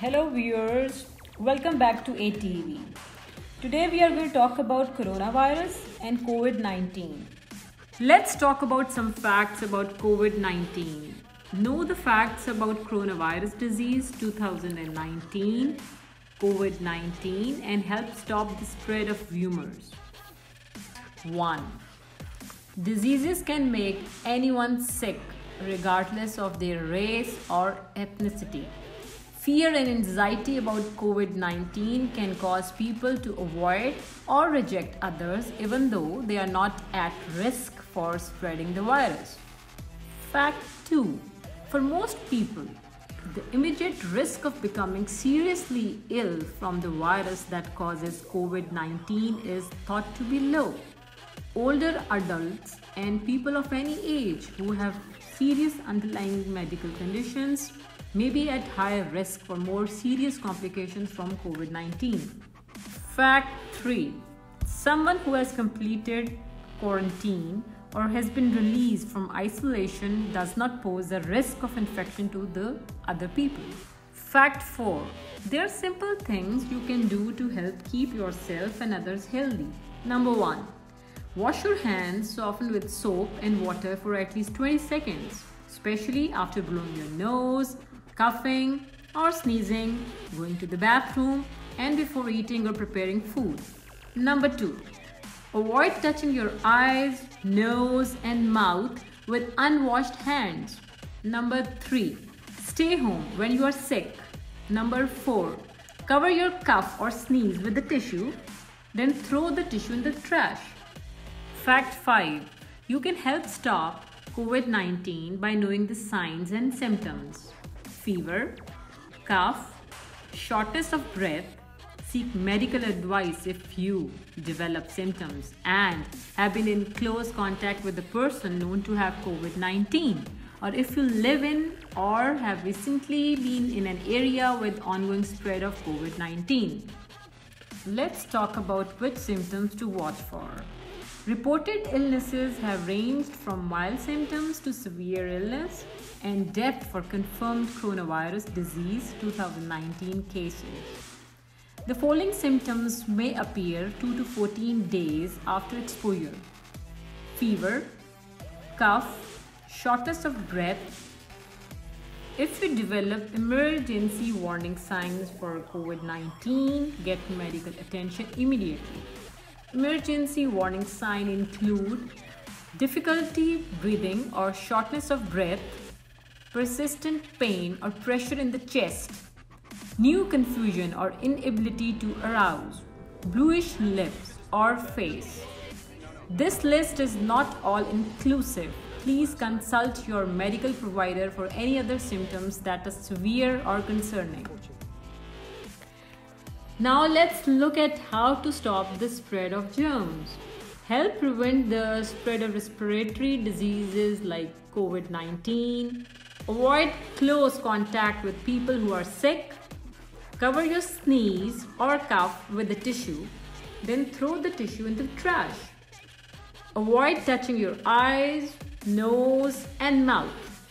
Hello viewers, welcome back to 8TV. Today we are going to talk about coronavirus and COVID-19. Let's talk about some facts about COVID-19. Know the facts about coronavirus disease 2019, COVID-19 and help stop the spread of rumors. 1. Diseases can make anyone sick regardless of their race or ethnicity. Fear and anxiety about COVID 19 can cause people to avoid or reject others even though they are not at risk for spreading the virus. Fact 2 For most people, the immediate risk of becoming seriously ill from the virus that causes COVID 19 is thought to be low. Older adults and people of any age who have serious underlying medical conditions may be at higher risk for more serious complications from COVID 19. Fact 3 Someone who has completed quarantine or has been released from isolation does not pose a risk of infection to the other people. Fact 4 There are simple things you can do to help keep yourself and others healthy. Number 1 Wash your hands often with soap and water for at least 20 seconds, especially after blowing your nose, coughing or sneezing, going to the bathroom, and before eating or preparing food. Number two, avoid touching your eyes, nose, and mouth with unwashed hands. Number three, stay home when you are sick. Number four, cover your cough or sneeze with a tissue, then throw the tissue in the trash. Fact 5. You can help stop COVID 19 by knowing the signs and symptoms fever, cough, shortness of breath, seek medical advice if you develop symptoms and have been in close contact with a person known to have COVID 19, or if you live in or have recently been in an area with ongoing spread of COVID 19. Let's talk about which symptoms to watch for. Reported illnesses have ranged from mild symptoms to severe illness and death for confirmed coronavirus disease 2019 cases. The following symptoms may appear 2 to 14 days after exposure fever, cough, shortness of breath. If you develop emergency warning signs for COVID 19, get medical attention immediately. Emergency warning signs include difficulty breathing or shortness of breath, persistent pain or pressure in the chest, new confusion or inability to arouse, bluish lips or face. This list is not all inclusive. Please consult your medical provider for any other symptoms that are severe or concerning. Now let's look at how to stop the spread of germs. Help prevent the spread of respiratory diseases like COVID 19. Avoid close contact with people who are sick. Cover your sneeze or cough with a tissue, then throw the tissue in the trash. Avoid touching your eyes, nose, and mouth.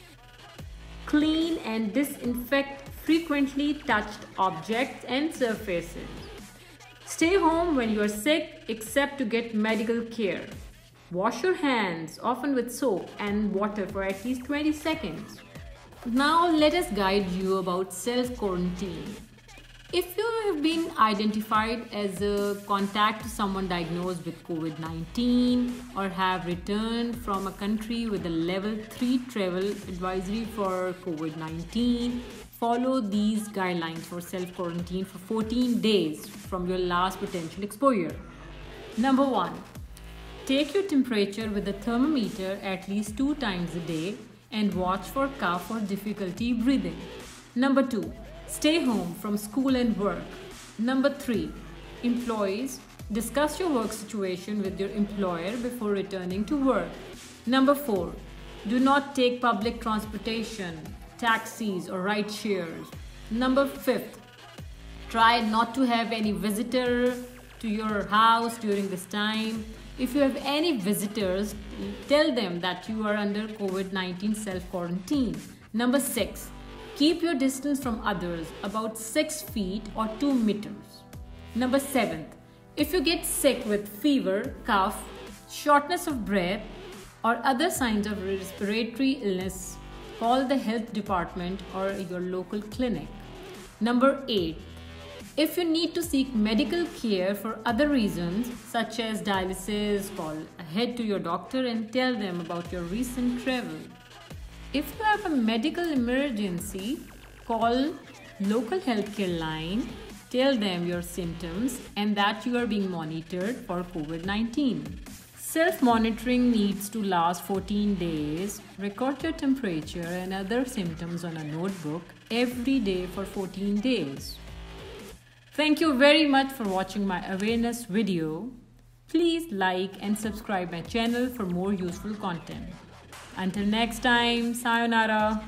Clean and disinfect frequently touched objects and surfaces. Stay home when you are sick except to get medical care. Wash your hands, often with soap and water for at least 20 seconds. Now let us guide you about self-quarantine. If you have been identified as a contact to someone diagnosed with COVID 19 or have returned from a country with a level 3 travel advisory for COVID 19, follow these guidelines for self quarantine for 14 days from your last potential exposure. Number 1. Take your temperature with a thermometer at least two times a day and watch for cough or difficulty breathing. Number 2 Stay home from school and work. Number three, employees, discuss your work situation with your employer before returning to work. Number four, do not take public transportation, taxis, or ride shares. Number fifth, try not to have any visitor to your house during this time. If you have any visitors, tell them that you are under COVID 19 self quarantine. Number six, keep your distance from others about six feet or two meters. Number seven, if you get sick with fever, cough, shortness of breath, or other signs of respiratory illness, call the health department or your local clinic. Number 8. If you need to seek medical care for other reasons, such as dialysis, call ahead to your doctor and tell them about your recent travel. If you have a medical emergency, call local healthcare line, tell them your symptoms and that you are being monitored for COVID 19. Self monitoring needs to last 14 days. Record your temperature and other symptoms on a notebook every day for 14 days. Thank you very much for watching my awareness video. Please like and subscribe my channel for more useful content. Until next time, sayonara.